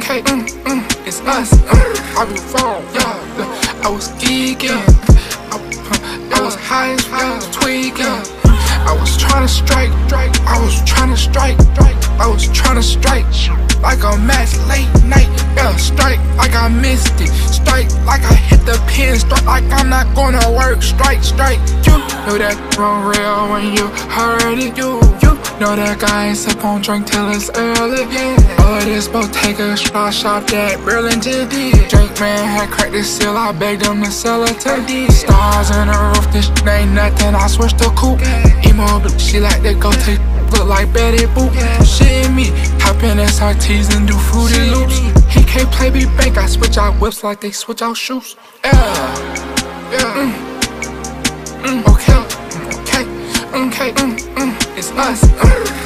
okay, mm, mm, it's us. Mm, I be wrong, yeah. I was geeking, I, uh, I was high as was tweaking. I was trying to strike, I was trying to strike, I was trying to strike like a match late night. Yeah, strike like I missed it, strike like I hit the pin, strike like I'm not gonna work. Strike, strike. You know that wrong real when you heard it. You, you know that guy ain't sip on drink till it's early. Yeah. All this Bottega shot shop that Burlington did. Drake man had cracked the seal, I begged him to sell it to me. Stars in the roof, this ain't nothing. I switched the coupe. Emo, but she like to go take look like Betty Boop. Shit me, hop in SRTs and do fruity loops. He can't play me bank, I switch out whips like they switch out shoes. Yeah, yeah. Mm. Us.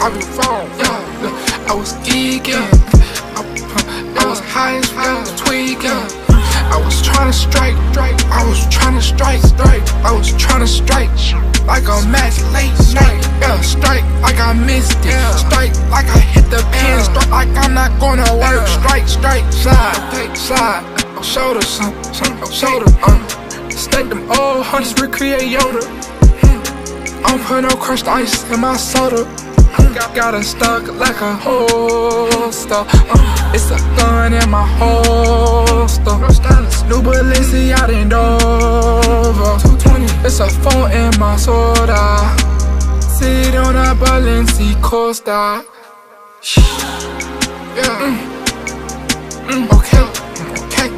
I be wrong, yeah. I was geeking, I, I was high as was tweaking. I was trying to strike, I was trying to strike, I was trying to strike like a match late night. Yeah, strike like I missed it. Strike like I hit the pin. Strike like I'm not gonna work. Strike, strike, slide, take slide. Shoulder, some, some, shoulder. Um, stake them all hunters, recreate Yoda. Don't put no crushed ice in my soda. Got, got stuck like a holster. Uh, it's a gun in my holster. New Balenciaga in Dover. It's a phone in my soda. Sit on a Balenci Costa. Yeah. Mm. Mm. Okay. Okay.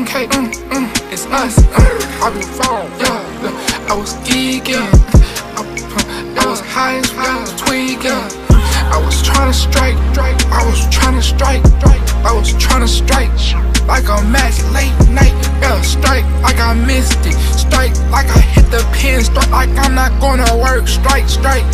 Okay. Mm. Mm. It's us. Mm. I be wrong. Yeah. I was geeking. I, I high as tweaking. I was trying to strike. I was trying to strike. I was trying to strike like a match late night. Yeah, strike like I missed it. Strike like I hit the pin. Strike like I'm not gonna work. Strike, strike.